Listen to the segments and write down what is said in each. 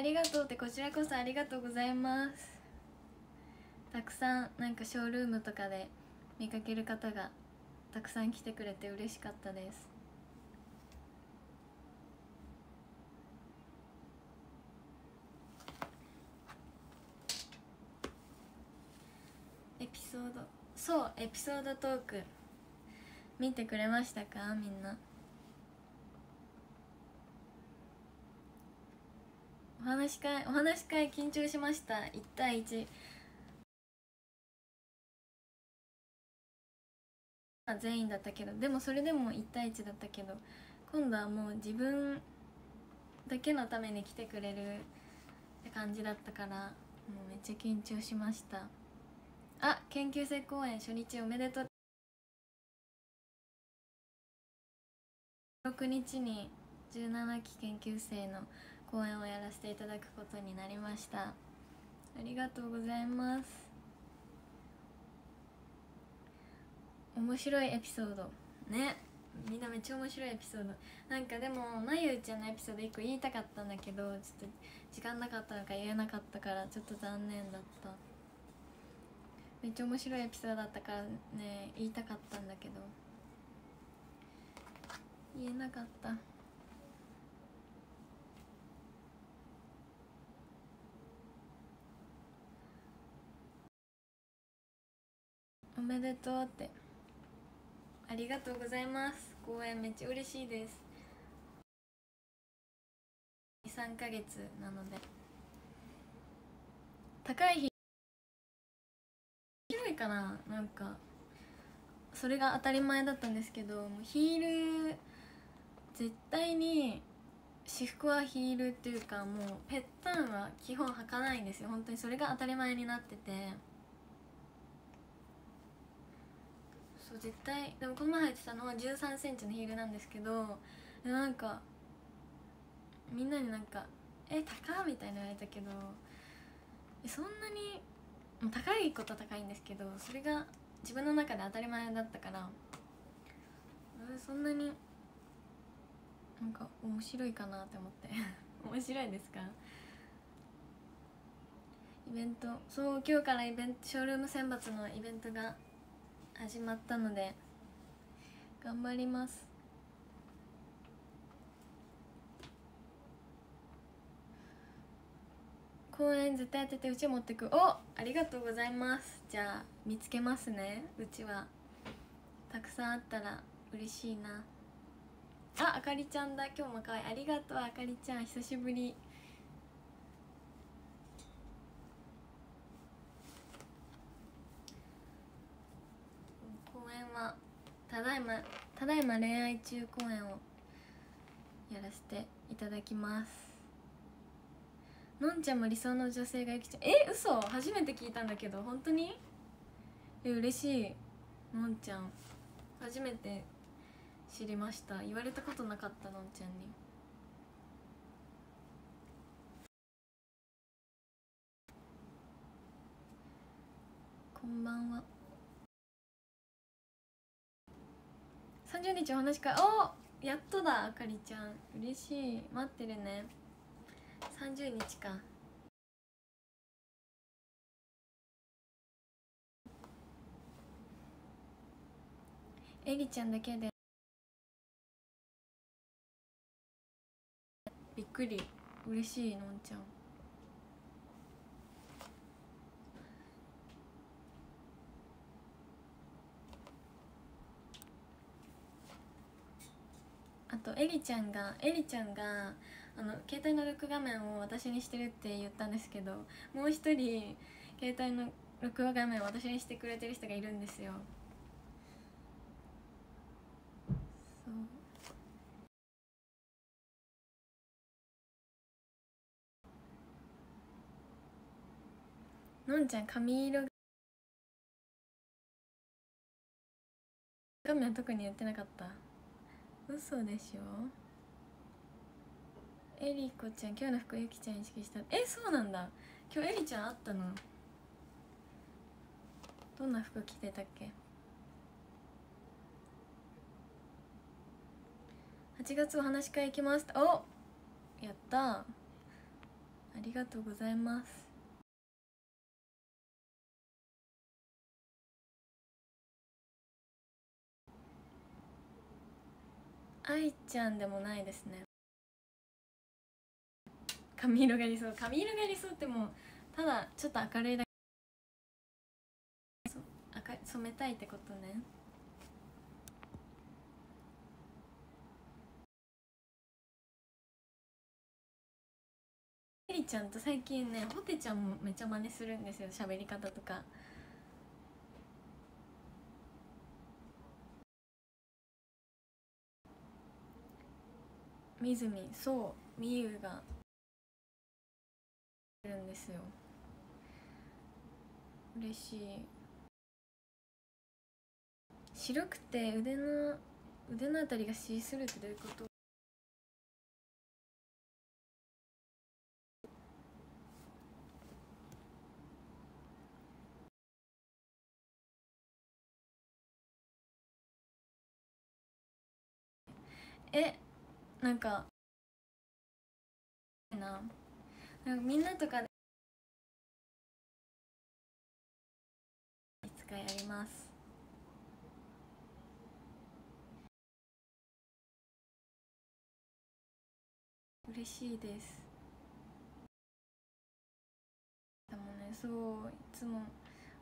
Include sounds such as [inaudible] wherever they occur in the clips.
ありがとうってこちらこそありがとうございます。たくさんなんかショールームとかで見かける方がたくさん来てくれて嬉しかったです。エピソードそうエピソードトーク見てくれましたか？みんな。お話し会お話し会緊張しました。1対1全員だったけど。でもそれでも1対1だったけど。今度はもう自分だけのために来てくれるって感じだったから。もうめっちゃ緊張しました。あ研究生公演初日おめでとう。6日に17期研究生の公演をやらせていただくことになりました。ありがとうございます。面白いエピソード。ね。みんなめっちゃ面白いエピソード。なんかでもまゆちゃんのエピソード1個言いたかったんだけどちょっと時間なかったのか言えなかったからちょっと残念だった。めっちゃ面白いエピソードだったからね言いたかったんだけど。言えなかった。おめでとうって。ありがとうございます。公演めっちゃ嬉しいです。23ヶ月なので。高い日広いかな。なんかそれが当たり前だったんですけどヒール絶対に私服はヒールっていうかもうぺったんは基本履かないんですよ。本当にそれが当たり前になってて。そう絶対でもこの前履いてたのは1 3センチのヒールなんですけどなんかみんなになんか「え高!」みたいな言われたけどそんなに高いことは高いんですけどそれが自分の中で当たり前だったからそんなになんか面白いかなって思って [laughs] 面白いですか？イベントそう今日からイベントショールーム選抜のイベントが始まったので頑張ります。公園絶対当ててうち持ってく。おありがとうございます。じゃあ見つけますね。うちは。たくさんあったら嬉しいな。ああかりちゃんだ。今日もかわいい。ありがとうあかりちゃん。久しぶり公演はただいまただいま恋愛中公演をやらせていただきます。のんちゃんも理想の女性がゆきちゃん。え嘘？初めて聞いたんだけど本当に？え嬉しい。のんちゃん初めて知りました。言われたことなかったのんちゃんに。こんばんは。30日お話会おやっとだあかりちゃん。嬉しい。待ってるね。30日か。えりちゃんだけで。びっくり。嬉しいのんちゃん。とエリちゃんがエリちゃんがあの携帯の録画面を私にしてるって言ったんですけどもう一人携帯の録画画面を私にしてくれてる人がいるんですよ。そう。のんちゃん髪色画面は特に言ってなかった。嘘でしょ？えりこちゃん今日の服ゆきちゃん意識した？えそうなんだ。今日えりちゃんあったの？どんな服着てたっけ？8月お話し会行きます。おやった。ありがとうございます。愛ちゃんでもないですね。髪色が理想。髪色が理想ってもうただちょっと明るいだけ。赤染めたいってことね。エリちゃんと最近ねホテちゃんもめっちゃ真似するんですよ。喋り方とか。みずみそうみゆがいるんですよ。嬉しい。白くて腕の腕のあたりがシースルーってどういうこと？えなんかな。なんかみんなとかで。いつかやります。嬉しいです。でもねそういつも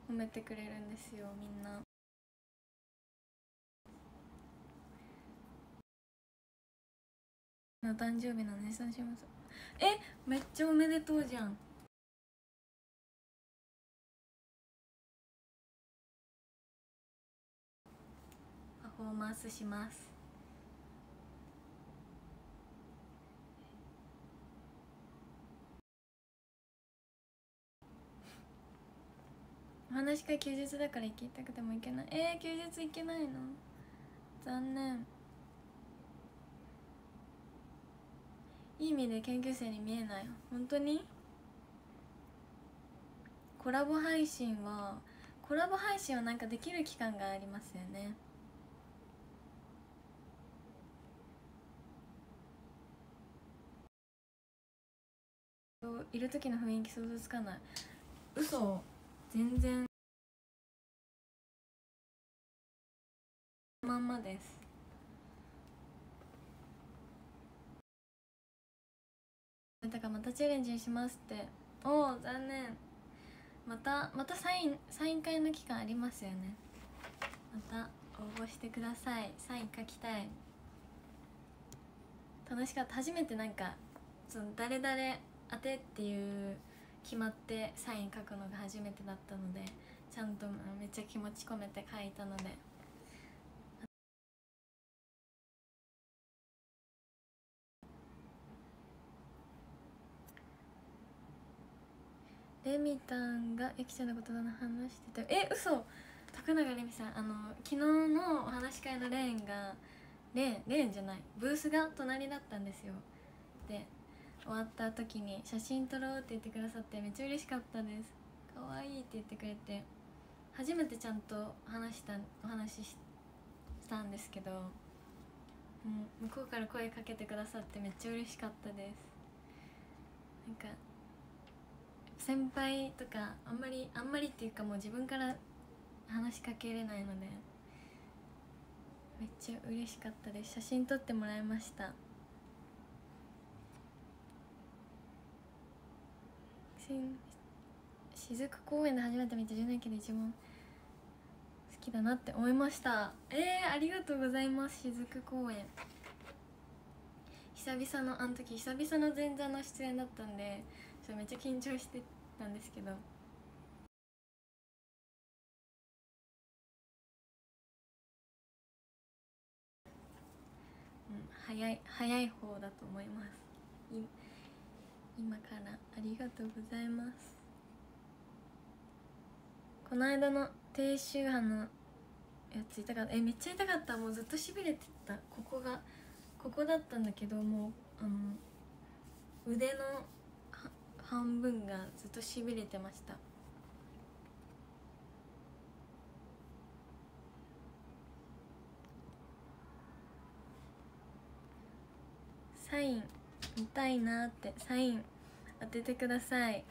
褒めてくれるんですよみんな。の誕生日なのに参します。えめっちゃおめでとうじゃん。パフォーマンスします。お話し会休日だから行きたくても行けない。えー、休日行けないの？残念。いい意味で研究生に見えない本当に？コラボ配信はコラボ配信はなんかできる期間がありますよね。いる時の雰囲気想像つかない。嘘。全然。まんまです。だからまたチャレンジしますって。おお残念。またまたサインサイン会の期間ありますよね。また応募してください。サイン書きたい。楽しかった。初めてなんかその誰々当てっていう決まってサイン書くのが初めてだったのでちゃんとめっちゃ気持ち込めて書いたので。レミたんがゆきちゃんのことだな話してたえ嘘。徳永レミさんあの昨日のお話し会のレーンがレーンレーンじゃないブースが隣だったんですよ。で終わった時に写真撮ろうって言ってくださってめっちゃ嬉しかったです。可愛いって言ってくれて初めてちゃんと話したお話ししたんですけど、うん、向こうから声かけてくださってめっちゃ嬉しかったです。なんか先輩とかあんまりあんまりっていうかもう自分から話しかけれないのでめっちゃ嬉しかったです。写真撮ってもらいました。雫公園で初めて見て10年期で一番好きだなって思いました。えー、ありがとうございます。雫公園。久々のあの時久々の前座の出演だったんでちょめっちゃ緊張してたんですけど。うん早い早い方だと思います。今からありがとうございます。この間の低周波のやつ痛かった。えめっちゃ痛かった。もうずっとしびれてた。ここがここだったんだけどもうあの腕の半分がずっとしびれてました。サイン見たいなってサイン当ててください。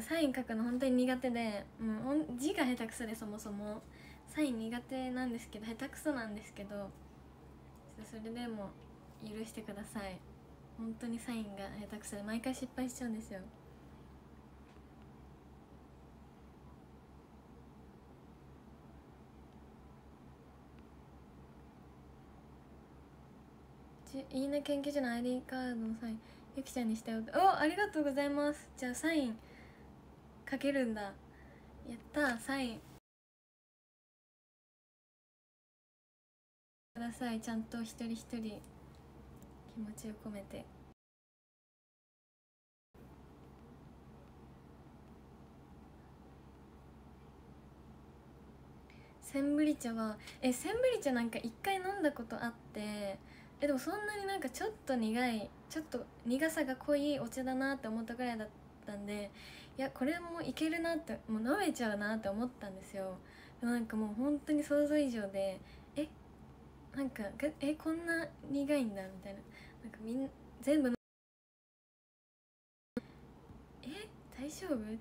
サイン書くの本当に苦手でもう字が下手くそでそもそも。サイン苦手なんですけど下手くそなんですけど。それでも許してください。本当にサインが下手くそで毎回失敗しちゃうんですよ。いいね研究所の ID カードのサインゆきちゃんにしたよおありがとうございます。じゃあサイン書けるんだ。やったサイン。ください。ちゃんと一人一人。気持ちを込めて。センブリ茶はえセンブリ茶なんか一回飲んだことあってえでもそんなになんかちょっと苦いちょっと苦さが濃いお茶だなって思ったぐらいだったんでいやこれもいけるなってもう飲めちゃうなって思ったんですよ。でもなんかもう本当に想像以上でえなんかえこんな苦いんだみたいな。なんかみん全部え？大丈夫？って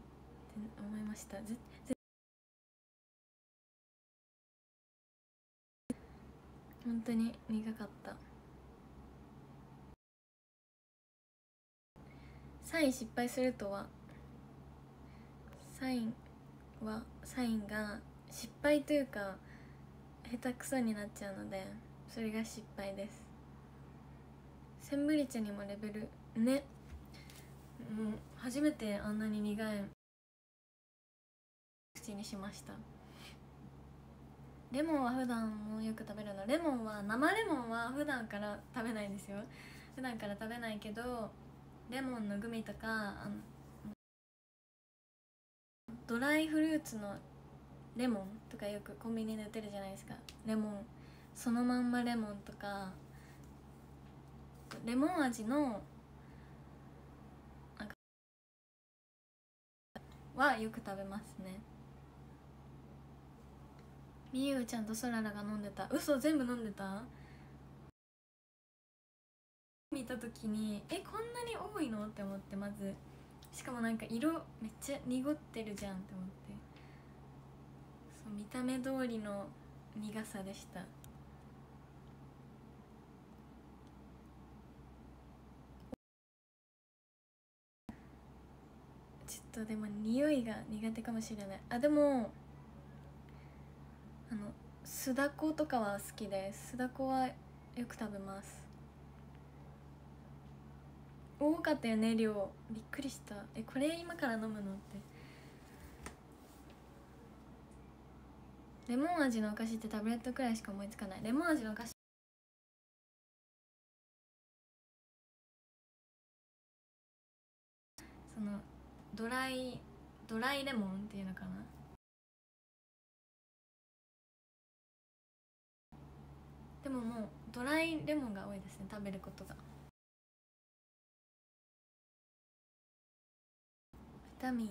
思いました。ぜ本当に苦かった。サイン失敗するとは？サインはサインが失敗というか下手くそになっちゃうのでそれが失敗です。センブリ茶にもレベルね。もう初めてあんなに苦い口にしました。レモンは普段もよく食べるの。レモンは生レモンは普段から食べないんですよ。普段から食べないけどレモンのグミとかあのドライフルーツのレモンとかよくコンビニで売ってるじゃないですか。レモンそのまんまレモンとかレモン味のなんかはよく食べますね。みゆうちゃんとそららが飲んでた。嘘全部飲んでた？見た時にえこんなに多いの？って思ってまず。しかもなんか色めっちゃ濁ってるじゃんって思って。そう見た目通りの苦さでした。ちょっとでも匂いが苦手かもしれない。あでもあの酢だことかは好きです酢だこはよく食べます。多かったよね量。びっくりした。えこれ今から飲むのって。レモン味のお菓子ってタブレットくらいしか思いつかない。レモン味のお菓子。そのドライドライレモンっていうのかな？でももうドライレモンが多いですね食べることが。ビタミンを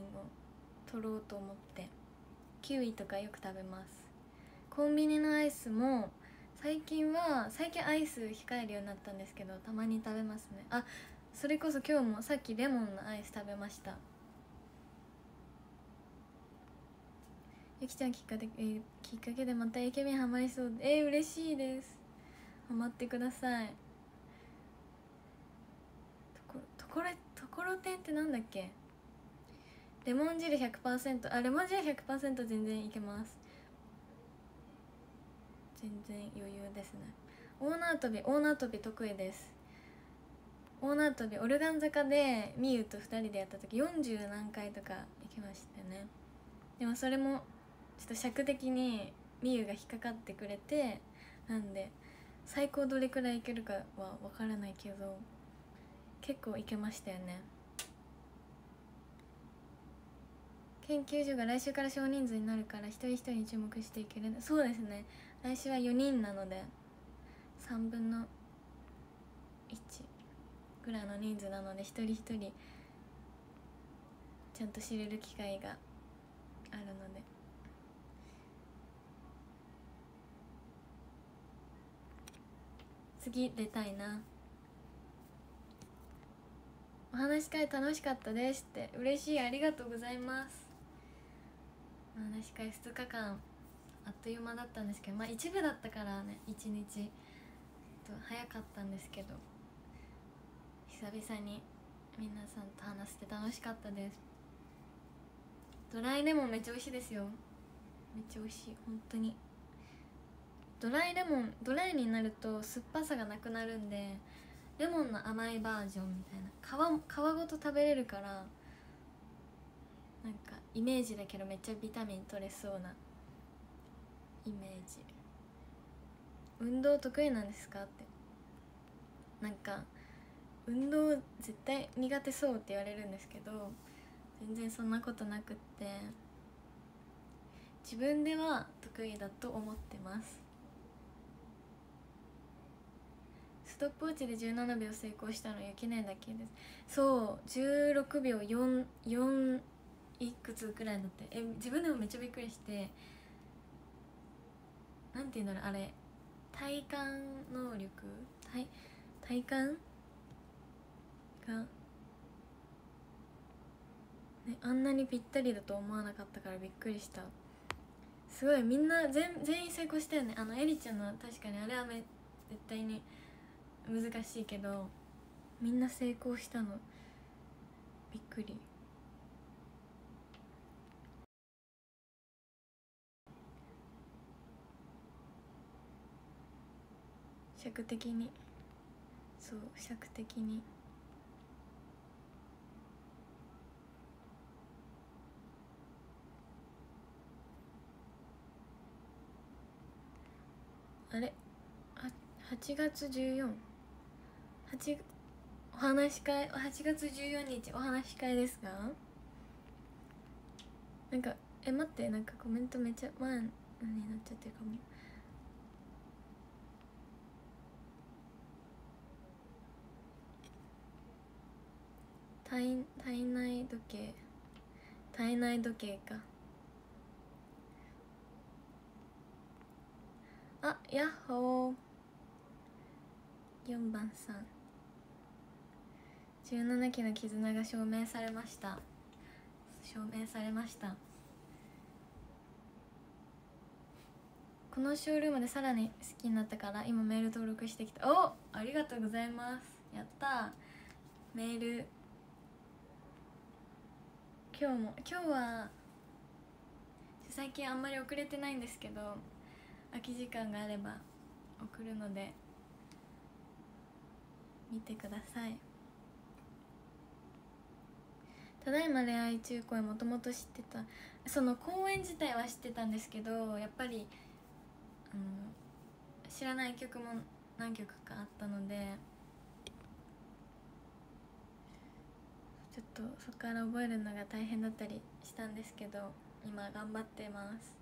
取ろうと思って。キウイとかよく食べます。コンビニのアイスも最近は最近アイス控えるようになったんですけどたまに食べますね。あそれこそ今日もさっきレモンのアイス食べました。ゆきちゃんきっかけ,、えー、きっかけでまた AKB ハマりそう。えー、嬉しいです。ハマってください。ところところところてんってなんだっけ？レモン汁100%あレモン汁100%全然いけます。全然余裕ですね。オーナー跳びオーナー跳び得意です。オーナー跳びオルガン坂でみゆと2人でやった時40何回とか行きましたよね。でもそれもちょっと尺的にみゆが引っかかってくれてなんで最高どれくらいいけるかは分からないけど結構いけましたよね。研究所が来週から少人数になるから一人一人に注目していける。そうですね。来週は4人なので3分の1ぐらいの人数なので一人一人ちゃんと知れる機会があるので。次出たいな。お話し会楽しかったですって。嬉しい。ありがとうございます。お話し会2日間あっという間だったんですけどまあ一部だったからね1日。ちょっと早かったんですけど久々に皆さんと話して楽しかったです。ドライレモンめっちゃ美味しいですよ。めっちゃ美味しい。本当に。ドライレモンドライになると酸っぱさがなくなるんでレモンの甘いバージョンみたいな皮皮ごと食べれるからなんかイメージだけどめっちゃビタミン取れそうなイメージ。運動得意なんですか？って。なんか運動絶対苦手そうって言われるんですけど全然そんなことなくって自分では得意だと思ってます。ストップウォッチで17秒成功したのゆきねだけです。そう16秒44いくつくらいだって。え自分でもめっちゃびっくりして。なんて言うんだろうあれ。体感能力。体体感が、ね、あんなにぴったりだと思わなかったからびっくりした。すごいみんな全全員成功したよね。あのエリちゃんの確かにあれはめ絶対に難しいけどみんな成功したの。びっくり。尺的に。そう尺的に。あれ？8月14 8お話し会8月14日お話し会ですがなんかえ待ってなんかコメントめっちゃ前になっちゃってるかも。体体内時計体内時計か。あやっほー。4番さん。17期の絆が証明されました。証明されました。このショールームでさらに好きになったから今メール登録してきた。おありがとうございます。やった。メール。今日も今日は最近あんまり遅れてないんですけど空き時間があれば送るので見てください。ただいま恋愛中高もともと知ってた。その公演自体は知ってたんですけどやっぱり、うん、知らない曲も何曲かあったのでちょっとそこから覚えるのが大変だったりしたんですけど今頑張ってます。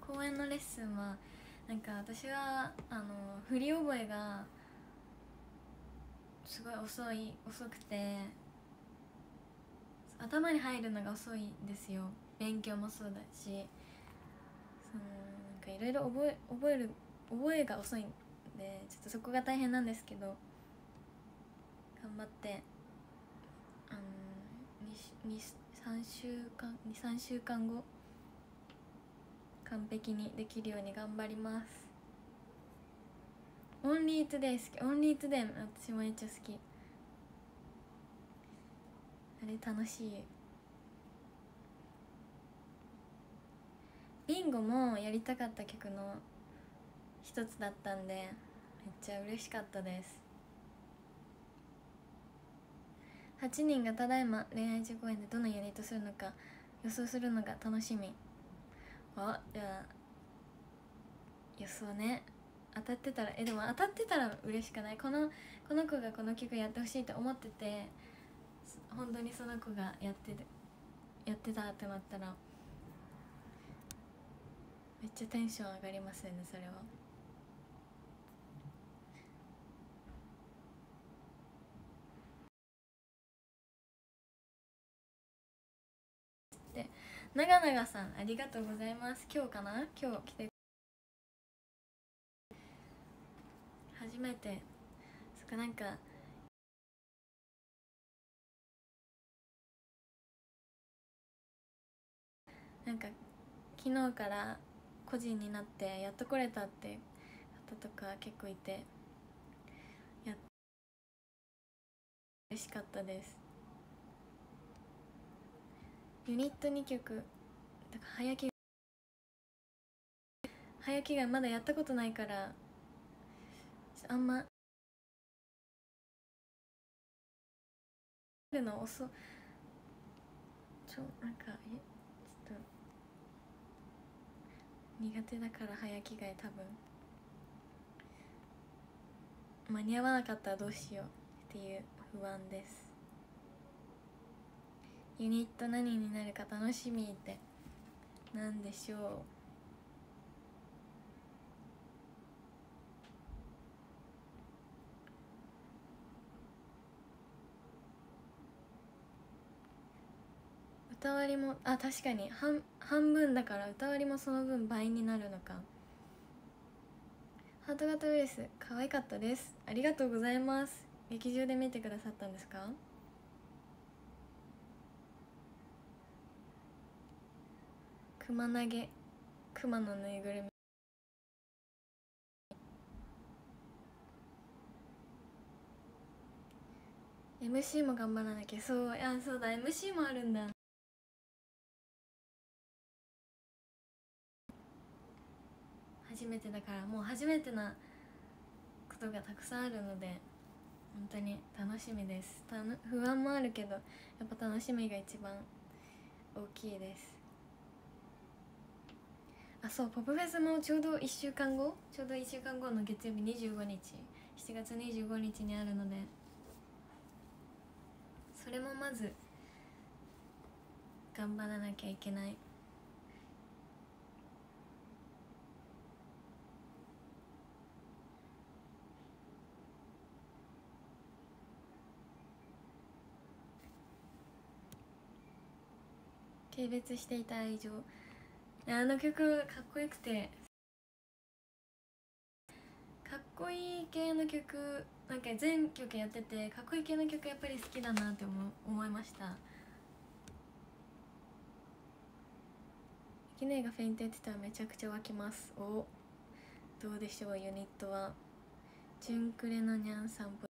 公演のレッスンはなんか私はあの振り覚えがすごい遅い遅くて頭に入るのが遅いんですよ。勉強もそうだしそのなんかいろいろ覚え覚える覚えが遅いんでちょっとそこが大変なんですけど頑張ってあの3週間23週間後完璧にできるように頑張ります。 Only today 好き。 Only today 私もめっちゃ好き。あれ楽しい。ビンゴもやりたかった曲の一つだったんでめっちゃ嬉しかったです。8人がただいま恋愛中公演でどのユニットするのか予想するのが楽しみ。あじゃあ予想ね当たってたらえでも当たってたら嬉しくない？このこの子がこの曲やってほしいと思ってて本当にその子がやってやってたってなったらめっちゃテンション上がりますよねそれは。で長々さんありがとうございます。今日かな？今日来て初めて。そっかなんかなんか昨日から個人になってやっと来れたって方とか結構いてやっ嬉しかったです。ユニット2曲。だから早着早着がまだやったことないからあんま。るの遅ちょなんかえちょっと苦手だから早着替え多分。間に合わなかったらどうしようっていう不安です。ユニット何になるか楽しみってなんでしょう？歌割りもあ確かに。半半分だから歌割りもその分倍になるのか。ハート型ウイルス可愛かったです。ありがとうございます。劇場で見てくださったんですか？熊投げ熊のぬいぐるみ。MC も頑張らなきゃ。そういやそうだ。MC もあるんだ。初めてだからもう初めてなことがたくさんあるので本当に楽しみです。たの不安もあるけどやっぱ楽しみが一番大きいです。あそうポップフェスもちょうど1週間後ちょうど1週間後の月曜日25日7月25日にあるので。それもまず頑張らなきゃいけない。軽蔑していた愛情。あの曲かっこよくて。かっこいい系の曲なんか全曲やっててかっこいい系の曲やっぱり好きだなって思思いました。キネがフェイントやってたらめちゃくちゃ湧きます。お。どうでしょうユニットは。ジュンクレのニャンさん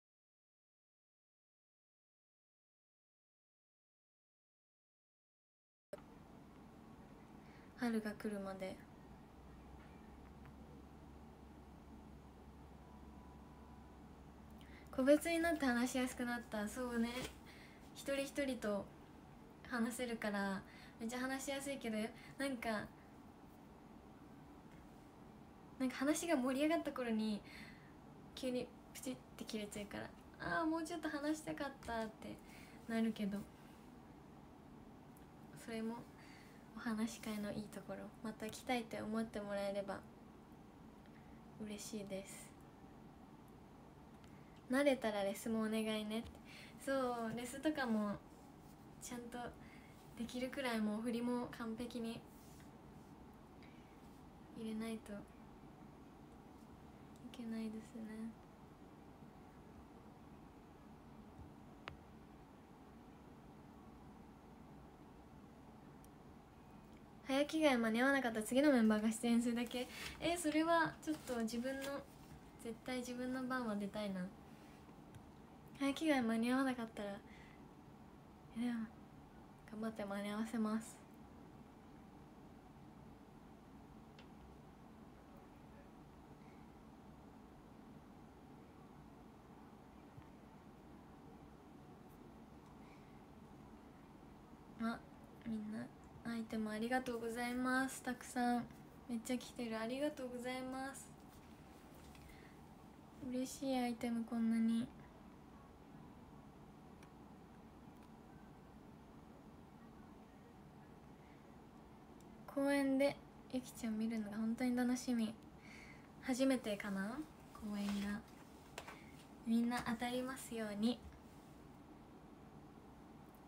春が来るまで。個別になって話しやすくなった。そうね。一人一人と話せるからめっちゃ話しやすいけどなんかなんか話が盛り上がった頃に急にプチって切れちゃうからああもうちょっと話したかったってなるけどそれもお話し会のいいところまた来たいって思ってもらえれば嬉しいです。慣れたらレスもお願いね。そうレスとかもちゃんとできるくらいもう振りも完璧に入れないといけないですね。早着替え間に合わなかった次のメンバーが出演するだけ。えそれはちょっと自分の絶対自分の番は出たいな。早着替え間に合わなかったら。でも頑張って間に合わせます。あみんな。アイテムありがとうございます。たくさんめっちゃ来てる。ありがとうございます。嬉しいアイテムこんなに。公園でゆきちゃん見るのが本当に楽しみ。初めてかな？公園が。みんな当たりますように。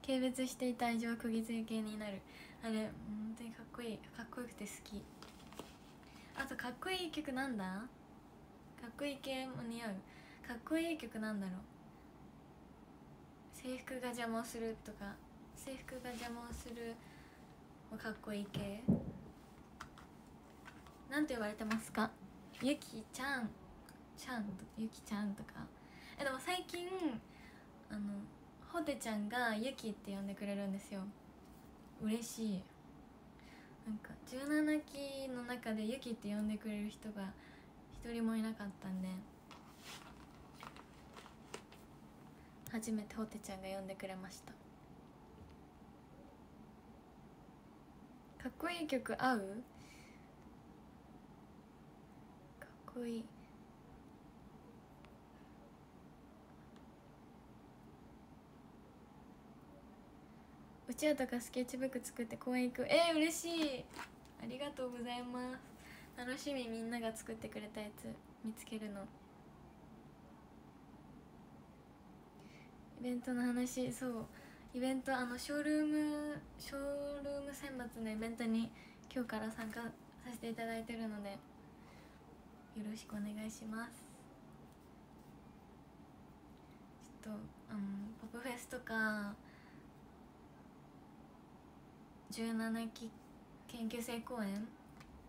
軽蔑していた愛情は釘付けになる。あれ本当にかっこいい。かっこよくて好き。あとかっこいい曲なんだ？かっこいい系も似合う。かっこいい曲なんだろう。制服が邪魔をするとか。制服が邪魔をするもかっこいい系。なんて言われてますか？ゆきちゃん。ちゃんとゆきちゃんとか。えでも最近あのほてちゃんがゆきって呼んでくれるんですよ。嬉しい。なんか17期の中でゆきって呼んでくれる人が一人もいなかったんで初めてほてちゃんが呼んでくれました。かっこいい曲合う？かっこいい。うちわとかスケッチブック作って公園行く。えー、嬉しい。ありがとうございます。楽しみみんなが作ってくれたやつ見つけるの。イベントの話そう。イベントあのショールームショールーム選抜のイベントに今日から参加させていただいてるのでよろしくお願いします。ちょっとあのポップフェスとか17期研究生公演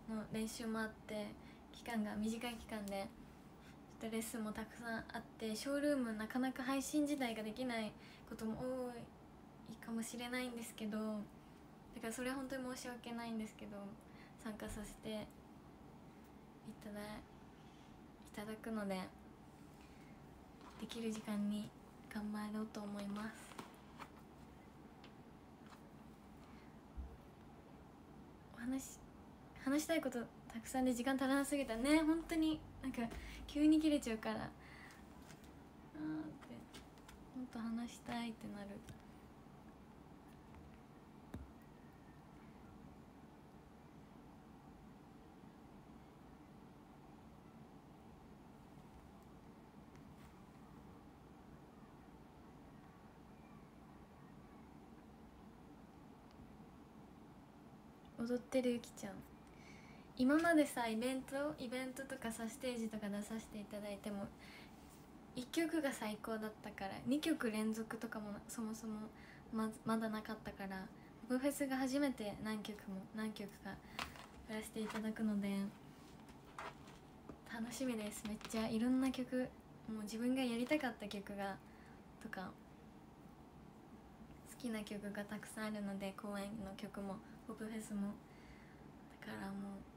の練習もあって期間が短い期間でちょっとレッスンもたくさんあってショールームなかなか配信自体ができないことも多いかもしれないんですけどだからそれは本当に申し訳ないんですけど参加させていただいただくのでできる時間に頑張ろうと思いますお話話したいことたくさんで時間足らなすぎたね。本当に。なんか急に切れちゃうから。あーって。もっと話したいってなる。踊ってるゆきちゃん。今までさイベントイベントとかさステージとか出させていただいても1曲が最高だったから2曲連続とかもそもそもままだなかったからポップフェスが初めて何曲も何曲かやらせていただくので楽しみです。めっちゃいろんな曲もう自分がやりたかった曲がとか好きな曲がたくさんあるので公演の曲もポップフェスもだからもう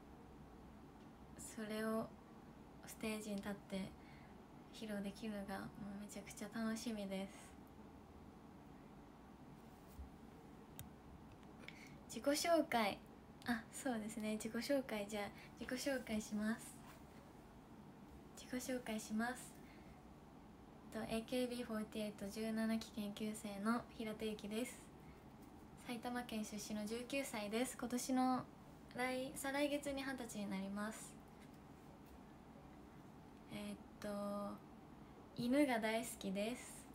それをステージに立って披露できるのがもうめちゃくちゃ楽しみです。自己紹介。あそうですね。自己紹介。じゃあ自己紹介します。自己紹介します。と AKB4817 期研究生の平手由紀です。埼玉県出身の19歳です。今年の来再来月に二十歳になります。えー、っと犬が大好きです。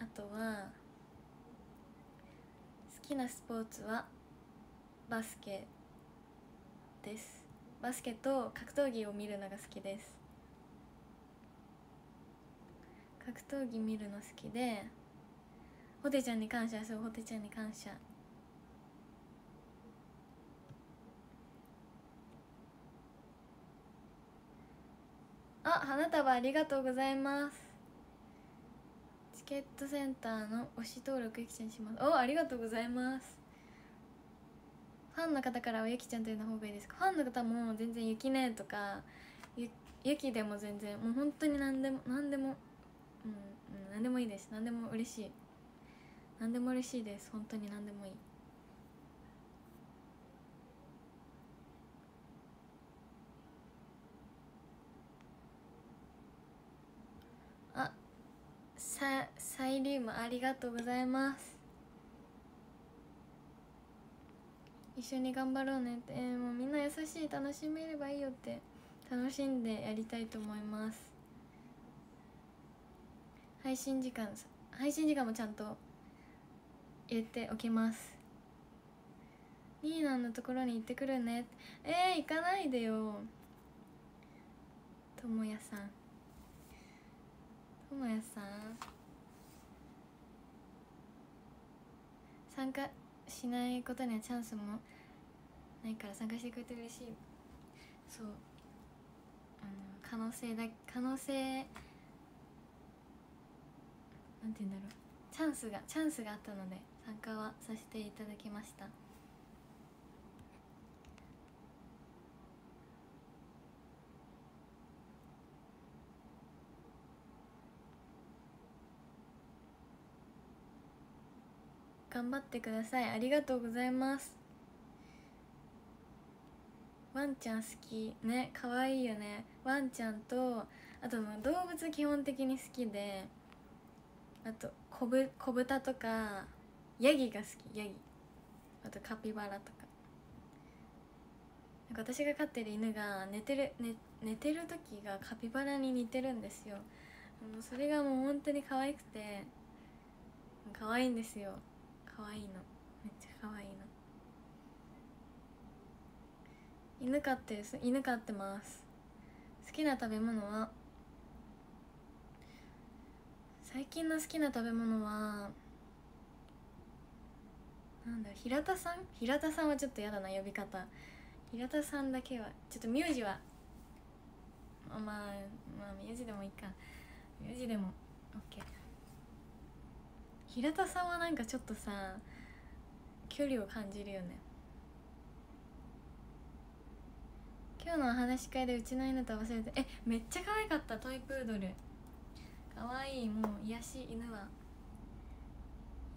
あとは好きなスポーツはバスケです。バスケと格闘技を見るのが好きです。格闘技見るの好きでホテちゃんに感謝そうホテちゃんに感謝。あ花束ありがとうございます。チケットセンターの推し登録ゆきちゃんします。おありがとうございます。ファンの方からはゆきちゃんというの方がいいですか？ファンの方も全然ゆきねとかゆゆきでも全然もう本当に何でも何でもうん、うん、何でもいいです。何でも嬉しい。何でも嬉しいです。本当に何でもいい。あササイリウムありがとうございます。一緒に頑張ろうね。って、えー、もうみんな優しい。楽しめればいいよって。楽しんでやりたいと思います。配信時間配信時間もちゃんと入れておきます。ニーナのところに行ってくるね。えー、行かないでよ。ともやさん。ともやさん。参加しないことにはチャンスもないから参加してくれて嬉しい。そう。あの可能性だ可能性なんて言うんだろう。チャンスがチャンスがあったので。参加はさせていただきました。頑張ってください。ありがとうございます。ワンちゃん好きね。可愛いよね。ワンちゃんとあと動物基本的に好きであと小ぶ小豚とかヤギが好きヤギ。あとカピバラとか。なんか私が飼ってる犬が寝てる寝寝てる時がカピバラに似てるんですよ。もうそれがもう本当に可愛くて可愛いんですよ。可愛いの。めっちゃ可愛いの。犬飼ってる犬飼ってます。好きな食べ物は最近の好きな食べ物はなんだ平田さん？平田さんはちょっとやだな呼び方。平田さんだけは。ちょっと名字は。まあまあ名字でもいいか。名字でも。OK 平田さんはなんかちょっとさ距離を感じるよね。今日のお話し会でうちの犬と合わせてえめっちゃ可愛かった。トイプードル。可愛いもう癒し犬は。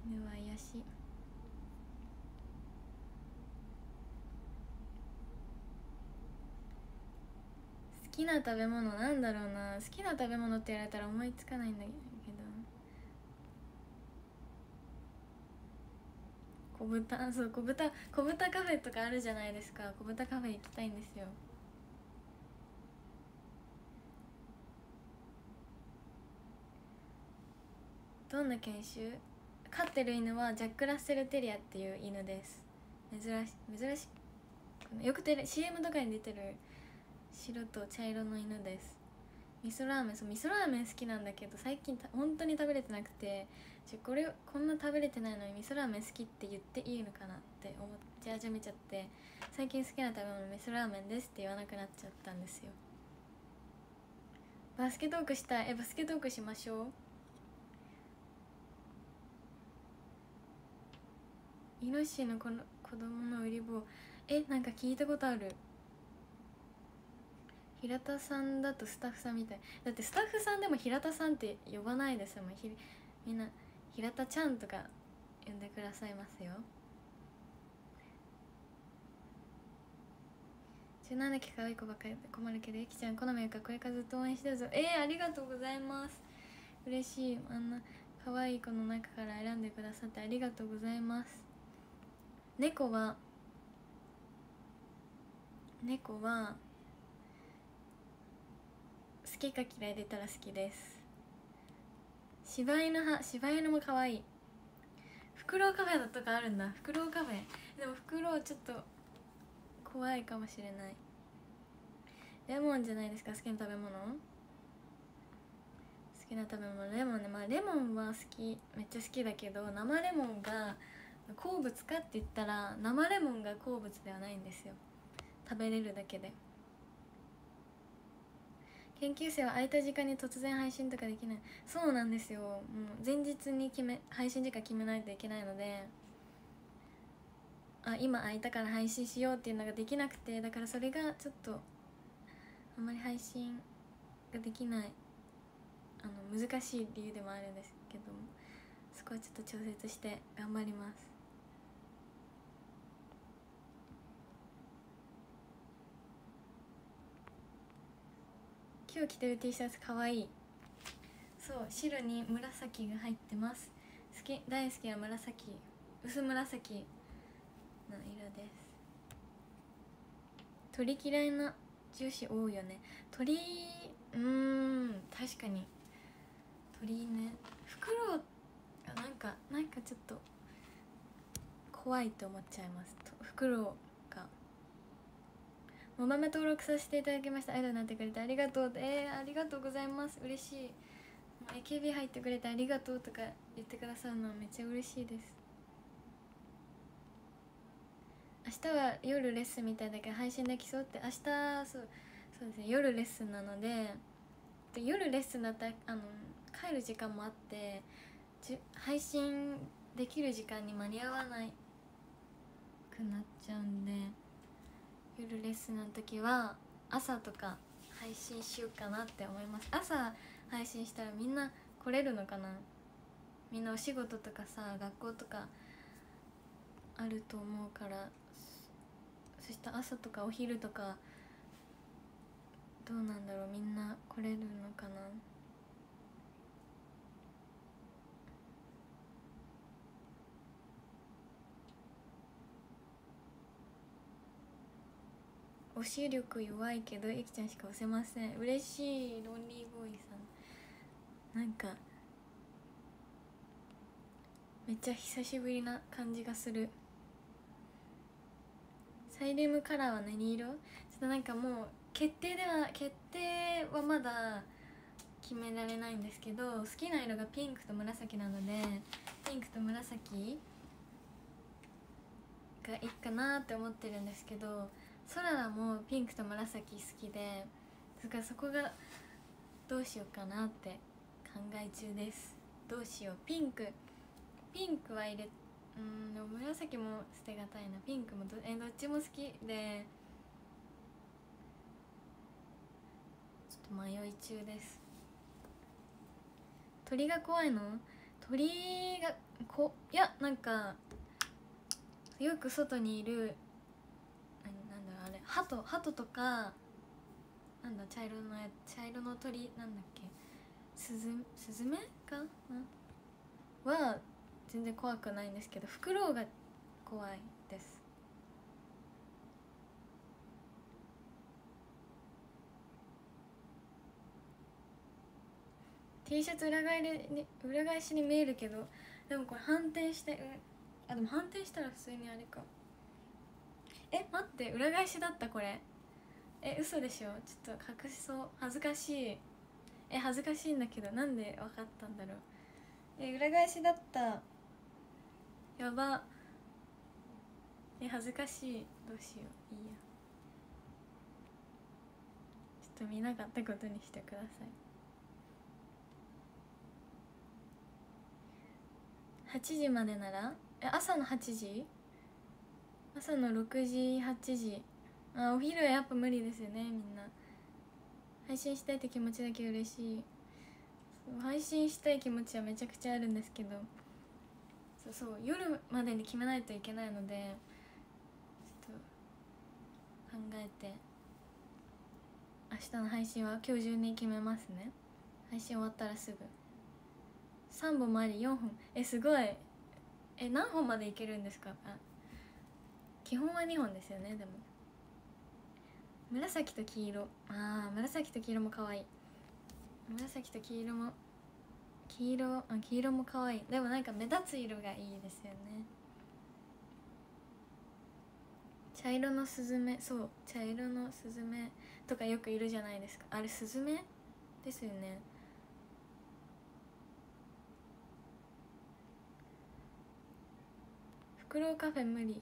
犬は癒し好きな食べ物なんだろうな。好きな食べ物って言われたら思いつかないんだけど。小豚そう小豚小豚カフェとかあるじゃないですか。小豚カフェ行きたいんですよ。どんな犬種？飼ってる犬はジャック・ラッセル・テリアっていう犬です。珍し珍しよくテレ CM とかに出てる白と茶色の犬です。味噌ラーメンそう味噌ラーメン好きなんだけど最近た本当に食べれてなくてじゃこれこんな食べれてないのに味噌ラーメン好きって言っていいのかなって思っちゃ始めちゃって最近好きな食べ物味噌ラーメンですって言わなくなっちゃったんですよ。バスケトークしたい。えバスケトークしましょう。イノシシのこの子供の売り棒。えなんか聞いたことある。平田さんだとスタッフさんみたい。だってスタッフさんでも平田さんって呼ばないですもんひみんな平田ちゃんとか呼んでくださいますよ。17期可愛い子ばっかり困るけどゆきちゃん好みやかこれからずっと応援してるぞ。えー、ありがとうございます。嬉しい。あんな可愛い子の中から選んでくださってありがとうございます。猫は猫はきか嫌いで言ったら好きです。柴犬派柴犬も可愛い。フクロウカフェだとかあるんだ。フクロウカフェでもフクロウちょっと怖いかもしれない。レモンじゃないですか。好きな食べ物。好きな食べ物。レモンね。まあレモンは好き。めっちゃ好きだけど生レモンが好物かって言ったら生レモンが好物ではないんですよ。食べれるだけで。研究生は空いた時間に突然配信とかできない。そうなんですよ。もう前日に決め配信時間決めないといけないので。あ今空いたから配信しようっていうのができなくて。だからそれがちょっとあんまり配信ができない。あの難しい理由でもあるんですけども。そこはちょっと調節して頑張ります。今日着てる T シャツかわい。いそう白に紫が入ってます。好き大好きな紫。薄紫の色です。鳥嫌いな女子多いよね。鳥うん確かに。鳥ね。フクロウなんかなんかちょっと怖いって思っちゃいます。フクロウモバメ登録させていただきました。アイドルになってくれてありがとう。えー、ありがとうございます。嬉しい。AKB 入ってくれてありがとうとか言ってくださるのはめっちゃ嬉しいです。明日は夜レッスンみたいだけど配信できそうって。明日そうそうですね。夜レッスンなのでで夜レッスンだったらあの帰る時間もあってじ配信できる時間に間に合わないくなっちゃうんで。夜レッスンの時は朝とか配信しようかなって思います。朝配信したらみんな来れるのかな？みんなお仕事とかさ学校とかあると思うから。そしたら朝とかお昼とかどうなんだろう？みんな来れるのかな？推し力弱いけどゆきちゃんしか押せません。嬉しいロンリーボーイさん。なんかめっちゃ久しぶりな感じがする。サイリウムカラーは何色？ちょっとなんかもう決定では決定はまだ決められないんですけど好きな色がピンクと紫なのでピンクと紫がいいかなって思ってるんですけどソララもピンクと紫好きでだかそこがどうしようかなって考え中です。どうしよう。ピンク。ピンクは入れうんでも紫も捨てがたいな。ピンクもどえどっちも好きでちょっと迷い中です。鳥が怖いの？鳥がこいやなんかよく外にいるハトハトとかなんだ茶色のや茶色の鳥なんだっけスズスズメか？は全然怖くないんですけどフクロウが怖いです。T シャツ裏返りに裏返しに見えるけどでもこれ反転してあでも反転したら普通にあれか。え待って裏返しだったこれ。え嘘でしょ。ちょっと隠しそう。恥ずかしい。え恥ずかしいんだけどなんで分かったんだろう。え裏返しだった。やば。え恥ずかしい。どうしよう。いいや。ちょっと見なかったことにしてください。8時までなら？え朝の8時？朝の6時8時。あお昼はやっぱ無理ですよねみんな。配信したいって気持ちだけ嬉しい。配信したい気持ちはめちゃくちゃあるんですけど。そうそう夜までに決めないといけないのでちょっと考えて。明日の配信は今日中に決めますね。配信終わったらすぐ。3本もあり4本。えすごい。え何本までいけるんですか？あ基本は2本ですよねでも。紫と黄色。ああ紫と黄色も可愛い。紫と黄色も黄色あ黄色も可愛い。でもなんか目立つ色がいいですよね。茶色のスズメそう茶色のスズメとかよくいるじゃないですか。あれスズメですよね。フクロウカフェ無理。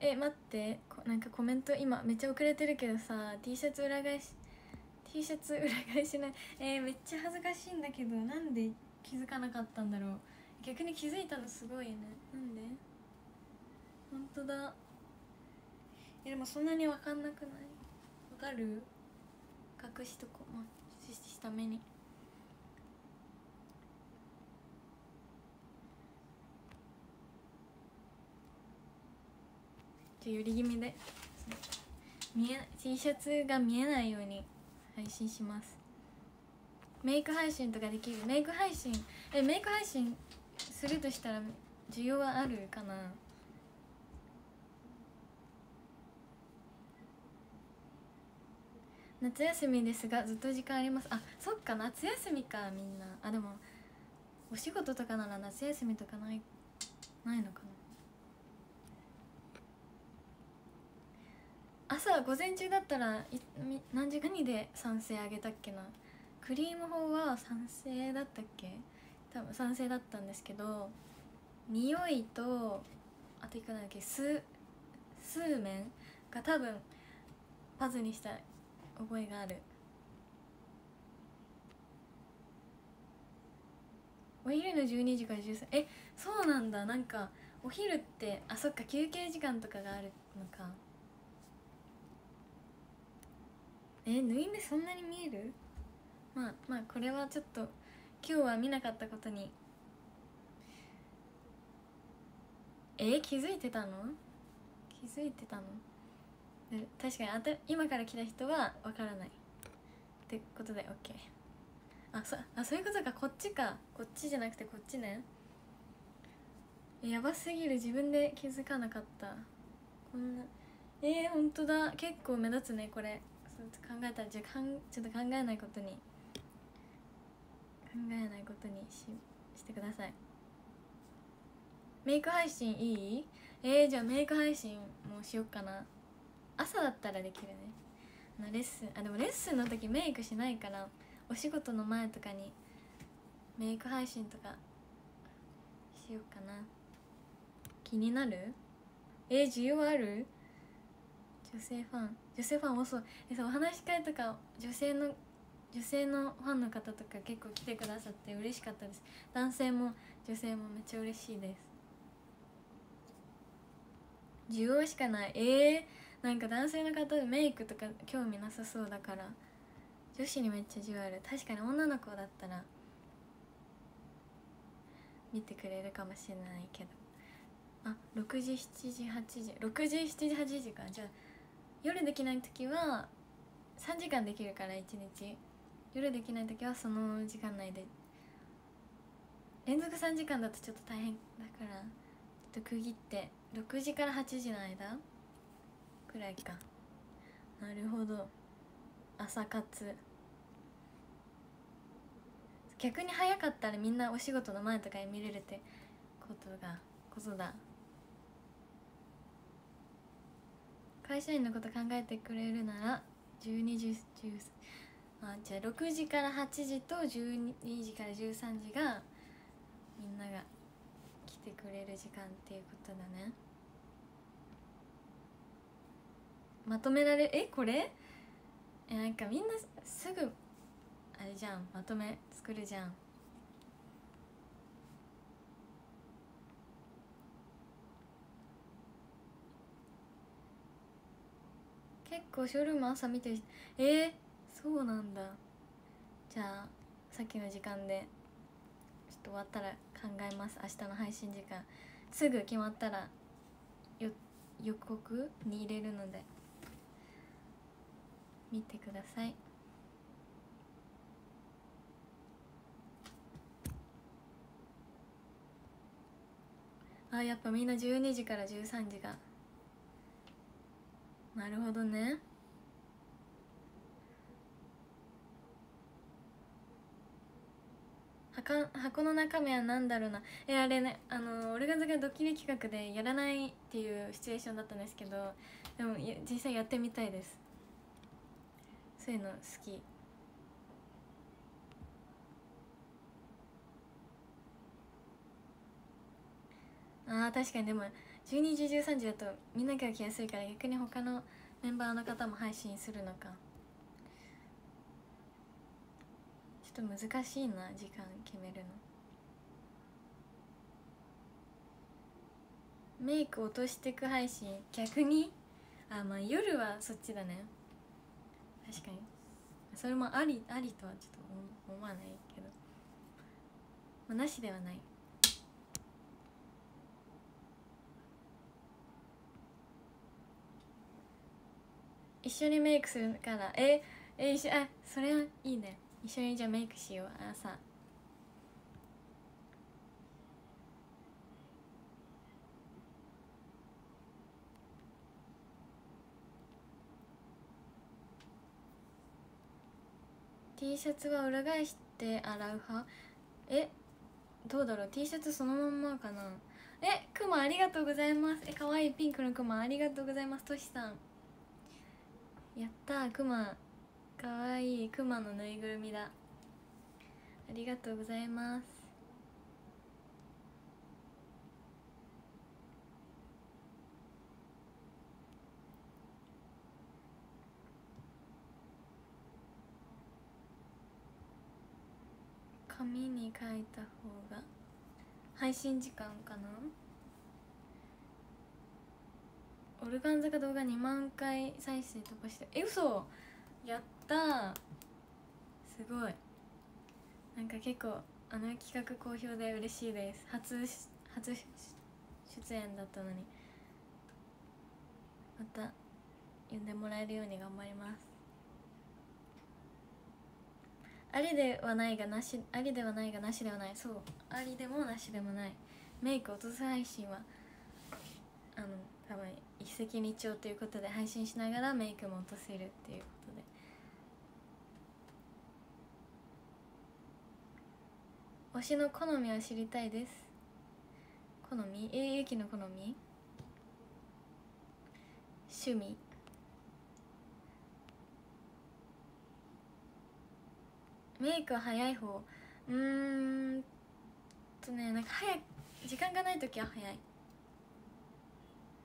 え待ってなんかコメント今めっちゃ遅れてるけどさ T シャツ裏返し T シャツ裏返しない。えー、めっちゃ恥ずかしいんだけどなんで気づかなかったんだろう。逆に気づいたのすごいね。なんで？本当だ。えでもそんなに分かんなくない？わかる？隠しとこまあ下目に。と寄り気味で。見え T シャツが見えないように配信します。メイク配信とかできる。メイク配信えメイク配信するとしたら需要はあるかな？夏休みですがずっと時間あります。あそっか夏休みかみんな。あでもお仕事とかなら夏休みとかないないのかな？朝午前中だったら何時間にで賛成あげたっけな？クリーム法は賛成だったっけ？多分賛成だったんですけど匂いとあといかないっけ？数数面が多分パズにした覚えがある。お昼の12時から13えそうなんだ。なんかお昼ってあそっか休憩時間とかがあるのか。え縫い目そんなに見える？まあまあこれはちょっと今日は見なかったことに。え気づいてたの？気づいてたの？確かにあた今から来た人はわからない。ってことで OK あそあそういうことか。こっちか。こっちじゃなくてこっちね。やばすぎる。自分で気づかなかった。こんなえー、ほんとだ。結構目立つねこれ。考えたらじゃあかんちょっと考えないことに考えないことにししてください。メイク配信いい？えー、じゃあメイク配信もしよっかな。朝だったらできるね。あのレッスンあでもレッスンの時メイクしないからお仕事の前とかにメイク配信とかしようかな。気になる？えー、需要ある？女性ファン。女性ファン多そう。えそうお話し会とか女性の女性のファンの方とか結構来てくださって嬉しかったです。男性も女性もめっちゃ嬉しいです。需要しかない。ええー、なんか男性の方メイクとか興味なさそうだから。女子にめっちゃ需要ある。確かに女の子だったら見てくれるかもしれないけど。あ6時7時8時6時7時8時か。じゃあ夜できない時は3時間できるから1日。夜できない時はその時間内で。連続3時間だとちょっと大変だからちょっと区切って6時から8時の間くらいか。なるほど。朝活。逆に早かったらみんなお仕事の前とかに見れるってことがことだ。会社員のこと考えてくれるなら12時13あじゃあ6時から8時と12時から13時がみんなが来てくれる時間っていうことだね。まとめられえこれ？えなんかみんなすぐあれじゃんまとめ作るじゃん結構ショールーム朝見てるえー、そうなんだ。じゃあさっきの時間でちょっと終わったら考えます。明日の配信時間。すぐ決まったらよ予告に入れるので見てください。あやっぱみんな12時から13時がなるほどね。箱箱の中身は何だろうな。えあれねあの俺がだけドッキリ企画でやらないっていうシチュエーションだったんですけどでも実際やってみたいです。そういうの好き。あー確かにでも12時13時だとみんなが来やすい。から逆に他のメンバーの方も配信するのか。ちょっと難しいな時間決めるの。メイク落としてく配信逆に？あまあ夜はそっちだね。確かに。それもありありとはちょっと思わないけど、まあ、なしではない。一緒にメイクするから。ええ一緒あそれはいいね。一緒にじゃあメイクしよう。朝 T シャツは裏返して洗う派？えどうだろう？T シャツそのまんまかな？えくまありがとうございます。えかわいいピンクのくまありがとうございます。としさん。やったくまかわいいくまのぬいぐるみだ。ありがとうございます。紙に書いた方が配信時間かな？オルガン坂動画2万回再生突破してえ嘘！やったすごい。なんか結構あの企画好評で嬉しいです。初初出演だったのに。また呼んでもらえるように頑張ります。ありではないがなしありではないがなしではない。そう。ありでもなしでもない。メイク落とす配信はあの多分一石二鳥ということで配信しながらメイクも落とせるっていうことで。推しの好みを知りたいです。好み？えゆきの好み？趣味？メイクは早い方？うーんとねなんか早い時間がない時は早い。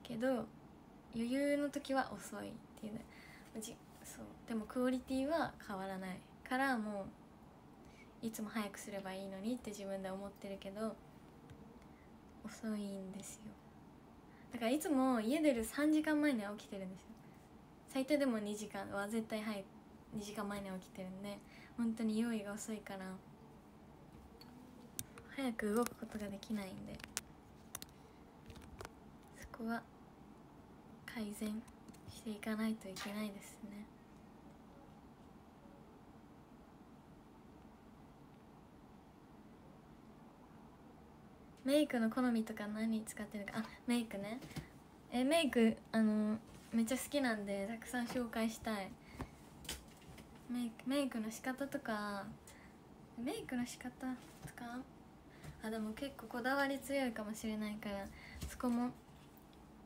けど余裕の時は遅いっていうね。そう。でもクオリティは変わらないからもういつも早くすればいいのにって自分で思ってるけど遅いんですよ。だからいつも家出る3時間前には起きてるんですよ。最低でも2時間は絶対早い。2時間前には起きてるんで本当に用意が遅いから早く動くことができないんで。そこは改善していかないといけないですね。メイクの好みとか何使ってるか？あメイクね。えメイクあのめっちゃ好きなんでたくさん紹介したい。メイクメイクの仕方とかメイクの仕方とか？あでも結構こだわり強いかもしれないからそこも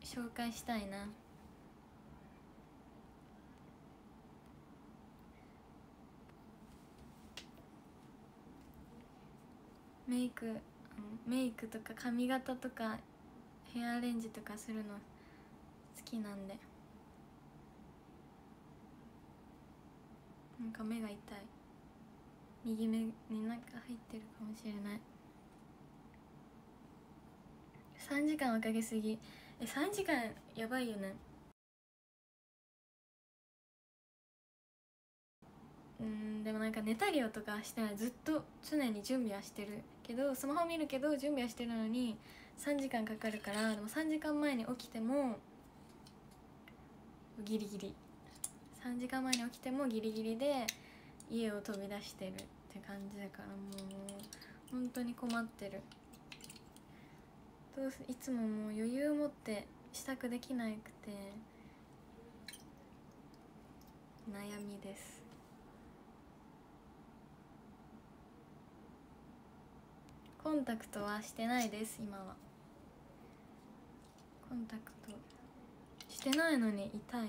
紹介したいな。メイクメイクとか髪型とかヘアアレンジとかするの好きなんで。なんか目が痛い。右目になんか入ってるかもしれない。3時間はかけすぎ。え3時間やばいよね。うんでもなんか寝たりとかしてないずっと常に準備はしてるけどスマホ見るけど準備はしてるのに3時間かかるからでも3時間前に起きてもギリギリ。3時間前に起きてもギリギリで家を飛び出してるって感じだからもう本当に困ってる。どういつももう余裕を持って支度できなくて悩みです。コンタクトはしてないです今は。コンタクトしてないのに痛いの。なん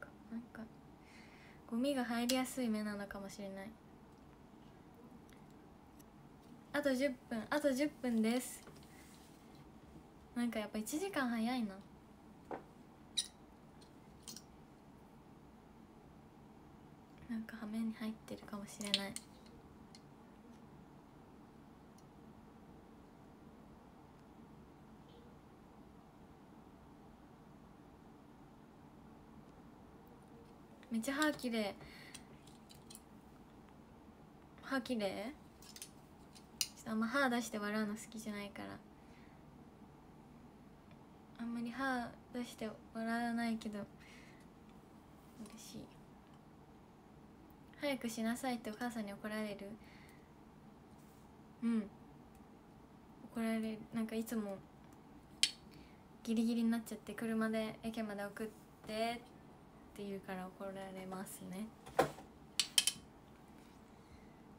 かなんかゴミが入りやすい目なのかもしれない。あと10分あと10分です。なんかやっぱ1時間早いな。なんか羽目に入ってるかもしれない。めっちゃ歯きれい歯きれいあんま歯出して笑うの好きじゃないから。あんまり歯出して笑わないけど嬉しい。早くしなさいってお母さんに怒られる？うん。怒られる。なんかいつもギリギリになっちゃって車で駅まで送ってって言うから怒られますね。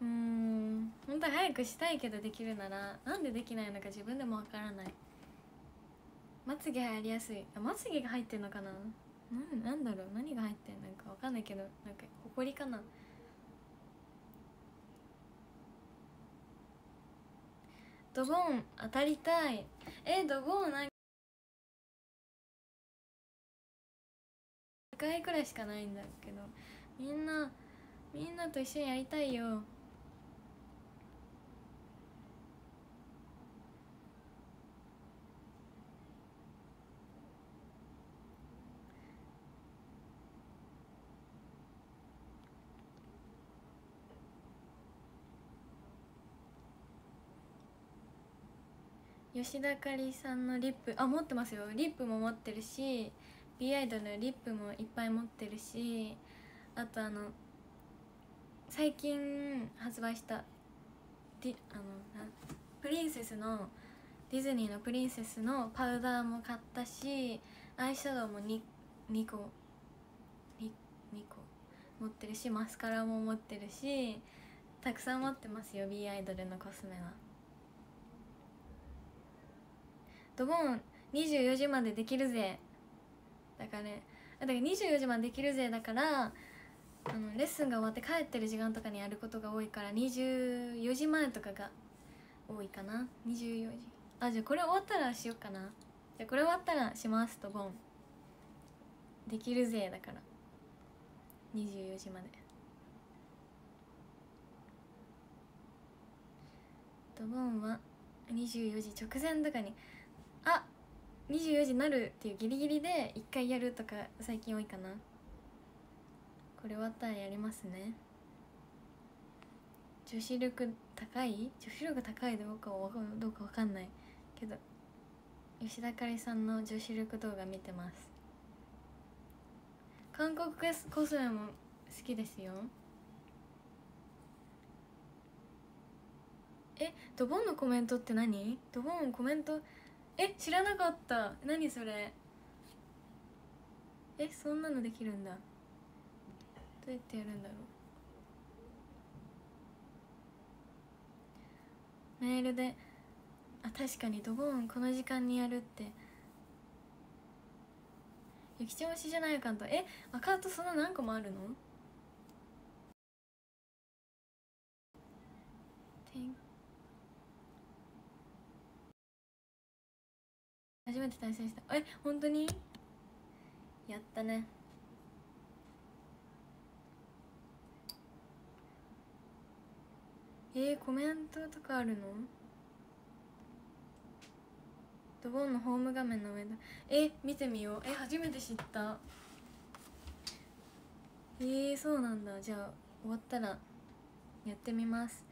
うん。本当は早くしたいけどできるならなんでできないのか自分でもわからない。まつげ入りやすい。あまつげが入ってんのかな？なんなんだろう？何が入ってんのかわかんないけどなんかほこりかな？ドボン当たりたい。えドボンなんか2回くらいしかないんだけどみんなみんなと一緒にやりたいよ。吉田かりさんのリップあ持ってますよ。リップも持ってるし B アイドルのリップもいっぱい持ってるしあとあの最近発売したディあのプリンセスのディズニーのプリンセスのパウダーも買ったしアイシャドウも 2, 2個 2, 2個持ってるしマスカラも持ってるしたくさん持ってますよ B アイドルのコスメは。ドボン24時までできるぜ。だからねだから24時までできるぜだからあのレッスンが終わって帰ってる時間とかにやることが多いから24時前とかが多いかな。24時。あじゃあこれ終わったらしようかな。じゃあこれ終わったらしますとボン。できるぜだから。24時まで。ドボンは24時直前とかに24時になるっていうギリギリで1回やるとか最近多いかな。これ終わったらやりますね。女子力高い？女子力高いどうかどうかわかんない。けど吉田かりさんの女子力動画見てます。韓国コスメも好きですよ。えドボンのコメントって何？ドボンコメント？え知らなかった。何それ。えそんなのできるんだ。どうやってやるんだろう。メールで。あ確かにドボンこの時間にやるって。ゆきち推しじゃないかんと。えアカウントそんな何個もあるの？初めて対戦した。え本当に？やったね。えー、コメントとかあるの？ドボンのホーム画面の上だ。え見てみよう。え初めて知った。えー、そうなんだ。じゃあ終わったらやってみます。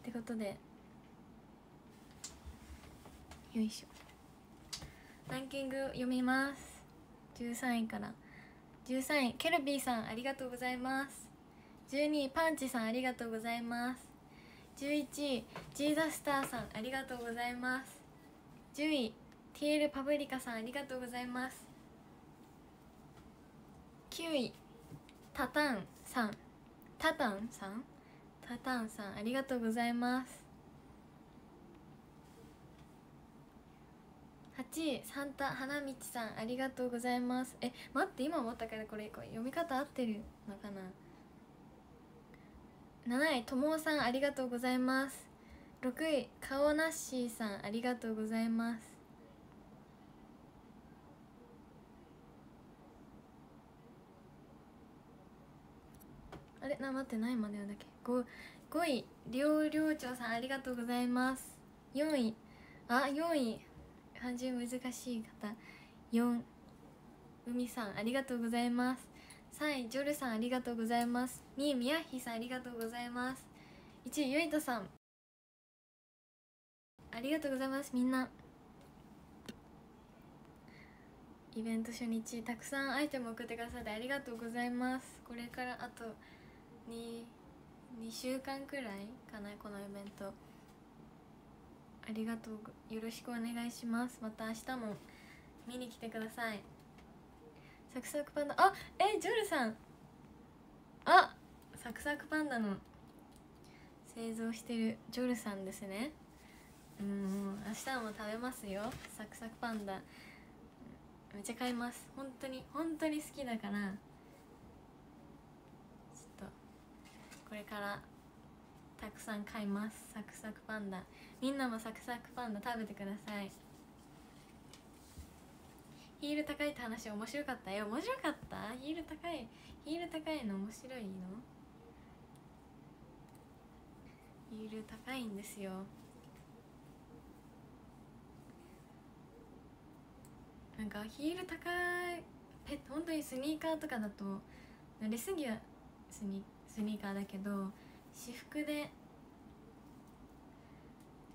ってことで。よいしょ。ランキング読みます。13位から。13位ケルビーさんありがとうございます。12位パンチさんありがとうございます。11位ジーザスターさんありがとうございます。10位ティエルパブリカさんありがとうございます。9位タタンさん。タタンさん？タタンさんありがとうございます。8位サンタ花道さんありがとうございます。え待って今思ったけどこれこれ読み方合ってるのかな？7位ともさんありがとうございます。6位カオナッシーさんありがとうございます。あれ？な待ってないまでなんだっけ？5, 5位両寮長さんありがとうございます。4位あ4位。漢字難しい方。4海さんありがとうございます。3位ジョルさんありがとうございます。2位宮城さんありがとうございます。1位ゆいとさんありがとうございますみんな。イベント初日たくさんアイテム送ってくださってありがとうございます。これからあと 2, 2週間くらいかなこのイベント。ありがとう。よろしくお願いします。また明日も見に来てください。サクサクパンダ。あえジョルさん。あサクサクパンダの製造してるジョルさんですね。うん明日も食べますよ。サクサクパンダ。めっちゃ買います。本当に本当に好きだから。ちょっとこれからたくさん買います。サクサクパンダ。みんなもサクサクパンダ食べてください。ヒール高いって話面白かったよ。面白かった？ヒール高い？ヒール高いの面白いの？ヒール高いんですよ。なんかヒール高い。え本当にスニーカーとかだと慣れすぎはスニスニーカーだけど私服で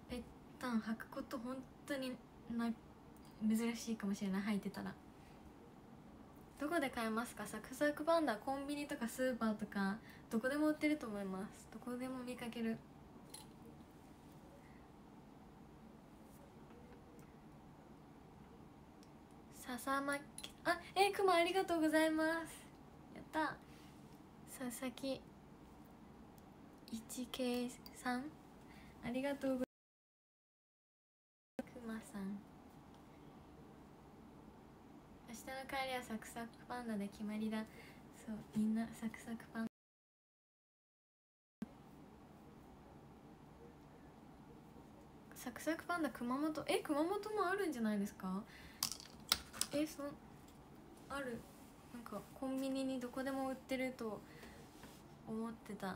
ぺったん履くこと本当にな珍しいかもしれない。履いてたら。どこで買えますか？サクサクパンダコンビニとかスーパーとか。どこでも売ってると思います。どこでも見かける。笹巻あえくまありがとうございます。やった。佐々木。一慶さん。ありがとうございます。くまさん明日の帰りはサクサクパンダで決まりだ。そうみんなサクサクパンダ。サクサクパンダ熊本？え熊本もあるんじゃないですか？えそある。なんかコンビニにどこでも売ってると思ってた。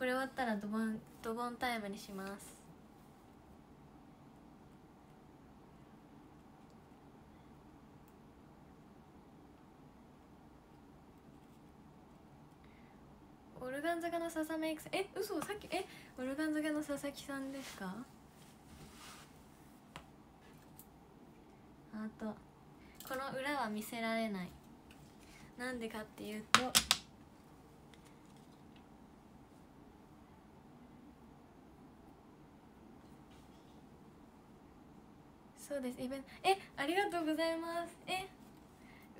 これ終わったらドボンドボンタイムにします。オルガン坂の笹メイクさんえ嘘さっきえオルガン坂の佐々木さんですか？あとこの裏は見せられない。なんでかっていうとそうです。イベント。えありがとうございます。え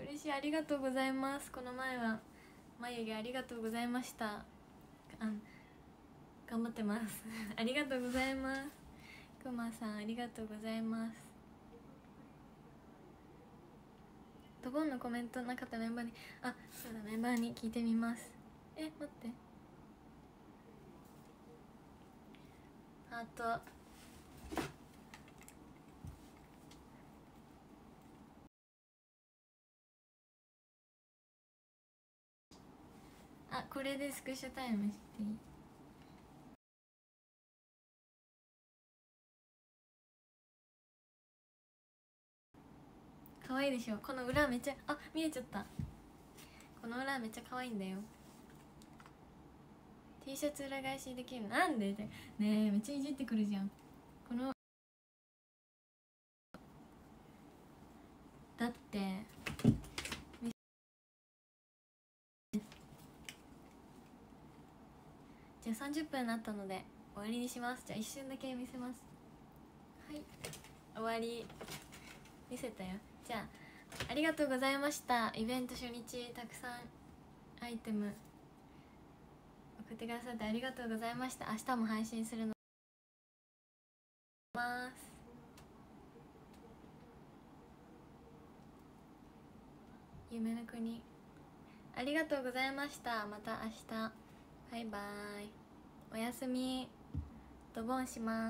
嬉しい。ありがとうございます。この前は眉毛ありがとうございました。頑張ってます。[laughs] ありがとうございます。くまさんありがとうございます。ドボンのコメントなかったメンバーにあそうだメンバーに聞いてみます。え待って。あとあこれでスクショタイムしていい？可愛いでしょ？この裏めっちゃあ見えちゃった。この裏めっちゃ可愛いんだよ。T シャツ裏返しできる。なんでねえめっちゃいじってくるじゃん。このだってじゃあ30分になったので終わりにします。じゃあ一瞬だけ見せます。はい。終わり。見せたよ。じゃあありがとうございました。イベント初日たくさんアイテム送ってくださってありがとうございました。明日も配信するのます。夢の国。ありがとうございました。また明日。バイバイ。おやすみ。ドボンします。